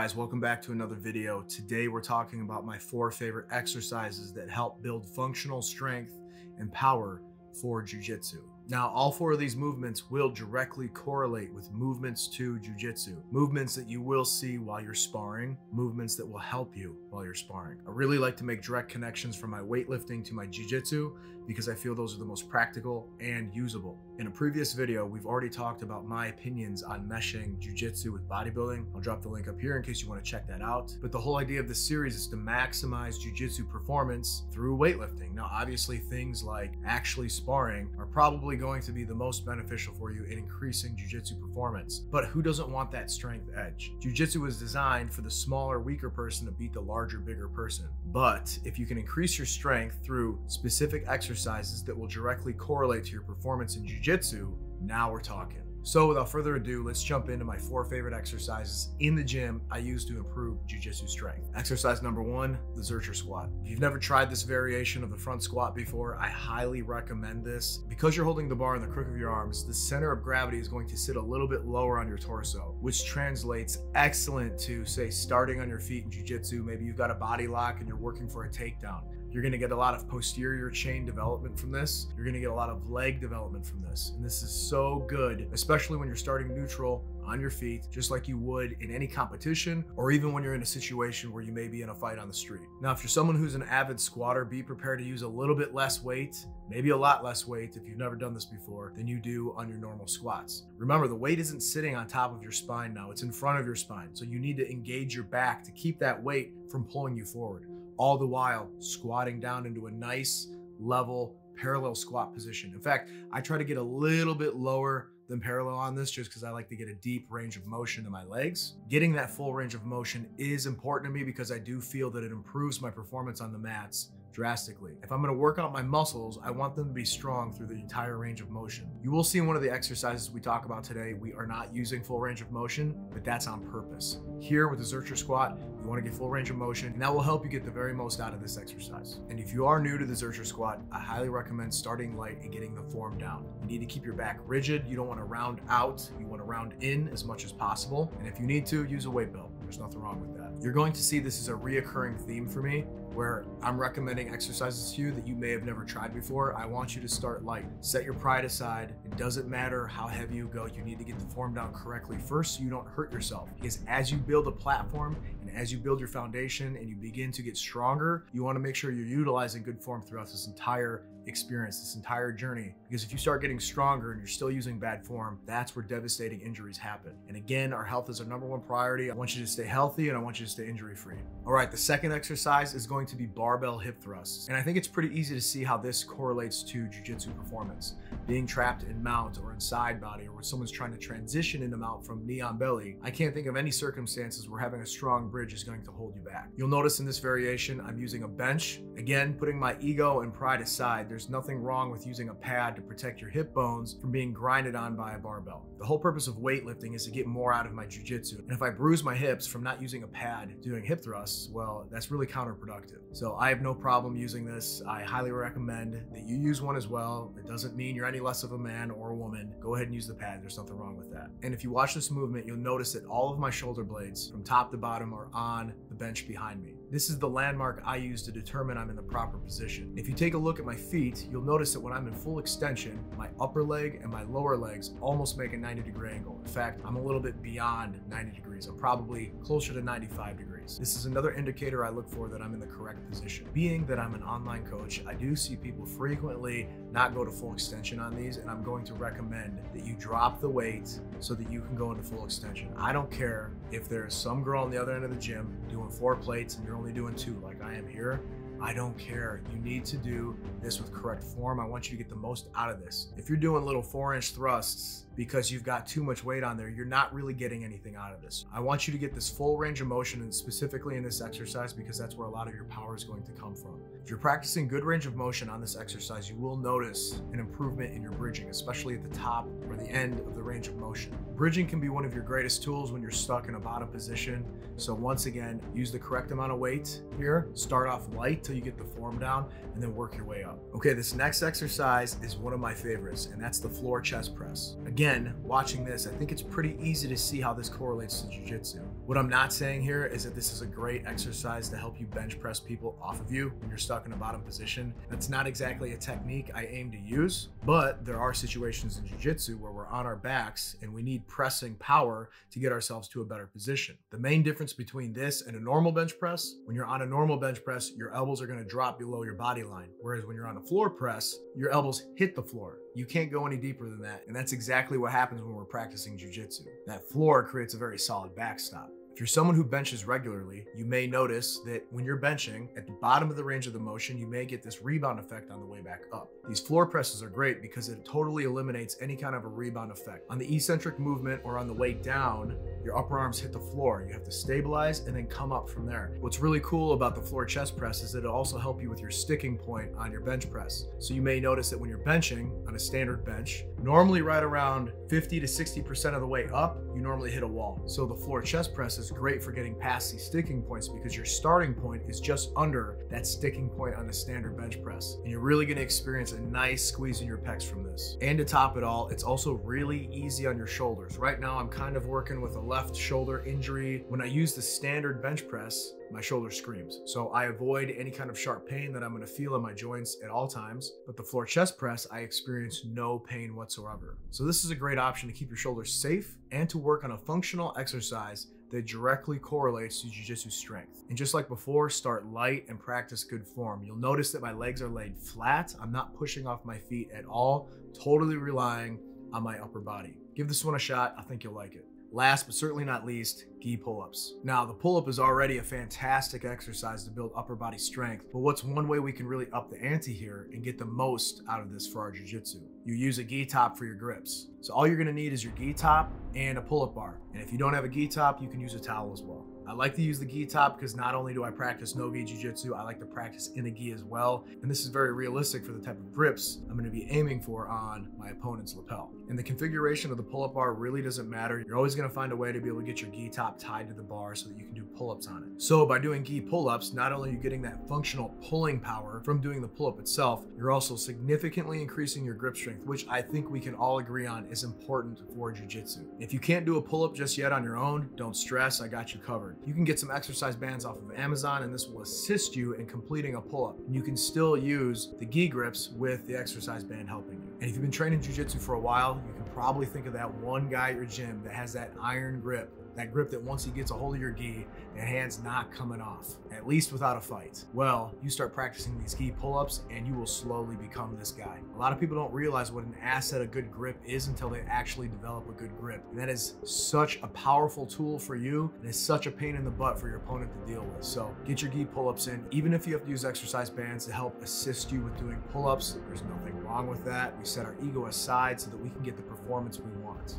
Guys, welcome back to another video. Today we're talking about my four favorite exercises that help build functional strength and power for jujitsu. Now, all four of these movements will directly correlate with movements to jujitsu, movements that you will see while you're sparring, movements that will help you while you're sparring. I really like to make direct connections from my weightlifting to my jujitsu because I feel those are the most practical and usable. In a previous video, we've already talked about my opinions on meshing jujitsu with bodybuilding. I'll drop the link up here in case you want to check that out. But the whole idea of this series is to maximize jujitsu performance through weightlifting. Now, obviously, things like actually sparring are probably going to be the most beneficial for you in increasing jujitsu performance. But who doesn't want that strength edge? Jujitsu was designed for the smaller, weaker person to beat the larger, bigger person. But if you can increase your strength through specific exercises that will directly correlate to your performance in jujitsu, now we're talking. So without further ado, let's jump into my four favorite exercises in the gym I use to improve jujitsu strength. Exercise number one, the Zercher squat. If you've never tried this variation of the front squat before, I highly recommend this. Because you're holding the bar in the crook of your arms, the center of gravity is going to sit a little bit lower on your torso, which translates excellent to say starting on your feet in jujitsu. Maybe you've got a body lock and you're working for a takedown. You're going to get a lot of posterior chain development from this. You're going to get a lot of leg development from this. And this is so good, especially when you're starting neutral on your feet, just like you would in any competition, or even when you're in a situation where you may be in a fight on the street. Now, if you're someone who's an avid squatter, be prepared to use a little bit less weight, maybe a lot less weight if you've never done this before, than you do on your normal squats. Remember, the weight isn't sitting on top of your spine now, it's in front of your spine. So you need to engage your back to keep that weight from pulling you forward all the while squatting down into a nice, level, parallel squat position. In fact, I try to get a little bit lower than parallel on this just because I like to get a deep range of motion in my legs. Getting that full range of motion is important to me because I do feel that it improves my performance on the mats drastically. If I'm gonna work out my muscles, I want them to be strong through the entire range of motion. You will see in one of the exercises we talk about today, we are not using full range of motion, but that's on purpose. Here with the Zercher squat, you wanna get full range of motion, and that will help you get the very most out of this exercise. And if you are new to the Zercher squat, I highly recommend starting light and getting the form down. You need to keep your back rigid. You don't wanna round out, you wanna round in as much as possible. And if you need to, use a weight belt. There's nothing wrong with that. You're going to see this is a reoccurring theme for me where I'm recommending exercises to you that you may have never tried before. I want you to start light. Set your pride aside. It doesn't matter how heavy you go. You need to get the form down correctly first so you don't hurt yourself. Because as you build a platform and as you build your foundation and you begin to get stronger, you want to make sure you're utilizing good form throughout this entire experience, this entire journey. Because if you start getting stronger and you're still using bad form, that's where devastating injuries happen. And again, our health is our number one priority. I want you to stay healthy and I want you to stay injury free. All right, the second exercise is going to be barbell hip thrusts. And I think it's pretty easy to see how this correlates to jujitsu performance. Being trapped in mount or in side body or when someone's trying to transition into mount from knee on belly, I can't think of any circumstances where having a strong bridge is going to hold you back. You'll notice in this variation, I'm using a bench. Again, putting my ego and pride aside, there's nothing wrong with using a pad to protect your hip bones from being grinded on by a barbell. The whole purpose of weightlifting is to get more out of my jujitsu. And if I bruise my hips from not using a pad doing hip thrusts, well, that's really counterproductive. So I have no problem using this. I highly recommend that you use one as well. It doesn't mean you're any less of a man or a woman. Go ahead and use the pad. There's nothing wrong with that. And if you watch this movement, you'll notice that all of my shoulder blades from top to bottom are on the bench behind me. This is the landmark I use to determine I'm in the proper position. If you take a look at my feet, you'll notice that when I'm in full extension, my upper leg and my lower legs almost make a 90 degree angle. In fact, I'm a little bit beyond 90 degrees. I'm probably closer to 95 degrees. This is another indicator I look for that I'm in the correct position. Being that I'm an online coach, I do see people frequently not go to full extension on these, and I'm going to recommend that you drop the weight so that you can go into full extension. I don't care if there's some girl on the other end of the gym doing four plates and you're only doing two like I am here. I don't care. You need to do this with correct form. I want you to get the most out of this. If you're doing little four inch thrusts because you've got too much weight on there, you're not really getting anything out of this. I want you to get this full range of motion and specifically in this exercise because that's where a lot of your power is going to come from. If you're practicing good range of motion on this exercise, you will notice an improvement in your bridging, especially at the top or the end of the range of motion. Bridging can be one of your greatest tools when you're stuck in a bottom position. So once again, use the correct amount of weight here. Start off light till you get the form down and then work your way up. Okay, this next exercise is one of my favorites and that's the floor chest press. Again, again, watching this, I think it's pretty easy to see how this correlates to jujitsu. What I'm not saying here is that this is a great exercise to help you bench press people off of you when you're stuck in a bottom position. That's not exactly a technique I aim to use, but there are situations in jujitsu where we're on our backs and we need pressing power to get ourselves to a better position. The main difference between this and a normal bench press, when you're on a normal bench press, your elbows are going to drop below your body line. Whereas when you're on a floor press, your elbows hit the floor. You can't go any deeper than that. And that's exactly what happens when we're practicing jujitsu. That floor creates a very solid backstop. If you're someone who benches regularly, you may notice that when you're benching, at the bottom of the range of the motion, you may get this rebound effect on the way back up. These floor presses are great because it totally eliminates any kind of a rebound effect. On the eccentric movement or on the way down, your upper arms hit the floor. You have to stabilize and then come up from there. What's really cool about the floor chest press is it'll also help you with your sticking point on your bench press. So you may notice that when you're benching on a standard bench, normally right around 50 to 60% of the way up, you normally hit a wall. So the floor chest press is great for getting past these sticking points because your starting point is just under that sticking point on the standard bench press. And you're really gonna experience a nice squeeze in your pecs from this. And to top it all, it's also really easy on your shoulders. Right now, I'm kind of working with a left left shoulder injury. When I use the standard bench press, my shoulder screams. So I avoid any kind of sharp pain that I'm gonna feel in my joints at all times. But the floor chest press, I experience no pain whatsoever. So this is a great option to keep your shoulders safe and to work on a functional exercise that directly correlates to jujitsu strength. And just like before, start light and practice good form. You'll notice that my legs are laid flat. I'm not pushing off my feet at all, totally relying on my upper body. Give this one a shot. I think you'll like it. Last but certainly not least, gi pull-ups. Now, the pull-up is already a fantastic exercise to build upper body strength, but what's one way we can really up the ante here and get the most out of this for our jiu-jitsu? You use a gi top for your grips. So all you're gonna need is your gi top and a pull-up bar. And if you don't have a gi top, you can use a towel as well. I like to use the gi top because not only do I practice no gi jiu-jitsu, I like to practice in a gi as well. And this is very realistic for the type of grips I'm going to be aiming for on my opponent's lapel. And the configuration of the pull-up bar really doesn't matter. You're always to find a way to be able to get your gi top tied to the bar so that you can do pull-ups on it. So by doing gi pull-ups, not only are you getting that functional pulling power from doing the pull-up itself, you're also significantly increasing your grip strength, which I think we can all agree on is important for jiu-jitsu. If you can't do a pull-up just yet on your own, don't stress, I got you covered. You can get some exercise bands off of Amazon and this will assist you in completing a pull-up. And you can still use the gi grips with the exercise band helping you. And if you've been training jujitsu for a while, you can probably think of that one guy at your gym that has that iron grip that grip that once he gets a hold of your gi, that hand's not coming off, at least without a fight. Well, you start practicing these gi pull-ups and you will slowly become this guy. A lot of people don't realize what an asset a good grip is until they actually develop a good grip. And that is such a powerful tool for you and it's such a pain in the butt for your opponent to deal with. So get your gi pull-ups in, even if you have to use exercise bands to help assist you with doing pull-ups, there's nothing wrong with that. We set our ego aside so that we can get the performance we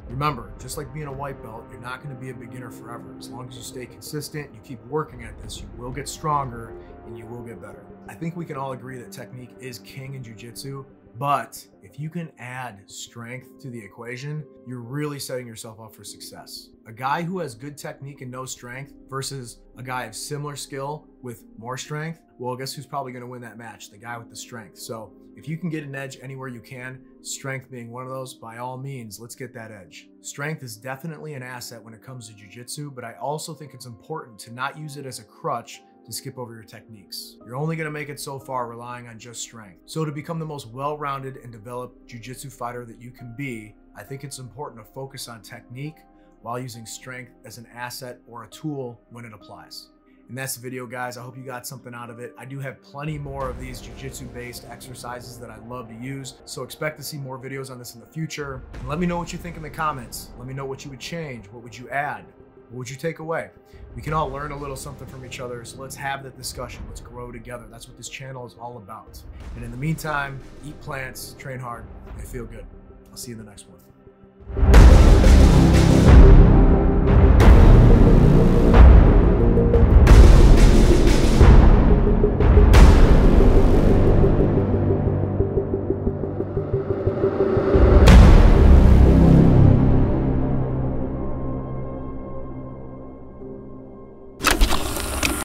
Remember, just like being a white belt, you're not going to be a beginner forever. As long as you stay consistent, you keep working at this, you will get stronger and you will get better. I think we can all agree that technique is king in jiu-jitsu, but if you can add strength to the equation, you're really setting yourself up for success. A guy who has good technique and no strength versus a guy of similar skill with more strength, well, guess who's probably going to win that match? The guy with the strength. So if you can get an edge anywhere you can, strength being one of those, by all means, let's get that edge. Strength is definitely an asset when it comes to jujitsu, but I also think it's important to not use it as a crutch to skip over your techniques. You're only going to make it so far relying on just strength. So to become the most well-rounded and developed jiu-jitsu fighter that you can be, I think it's important to focus on technique while using strength as an asset or a tool when it applies. And that's the video, guys. I hope you got something out of it. I do have plenty more of these jujitsu based exercises that I love to use. So expect to see more videos on this in the future. And let me know what you think in the comments. Let me know what you would change. What would you add? What would you take away? We can all learn a little something from each other. So let's have that discussion. Let's grow together. That's what this channel is all about. And in the meantime, eat plants, train hard, and feel good. I'll see you in the next one.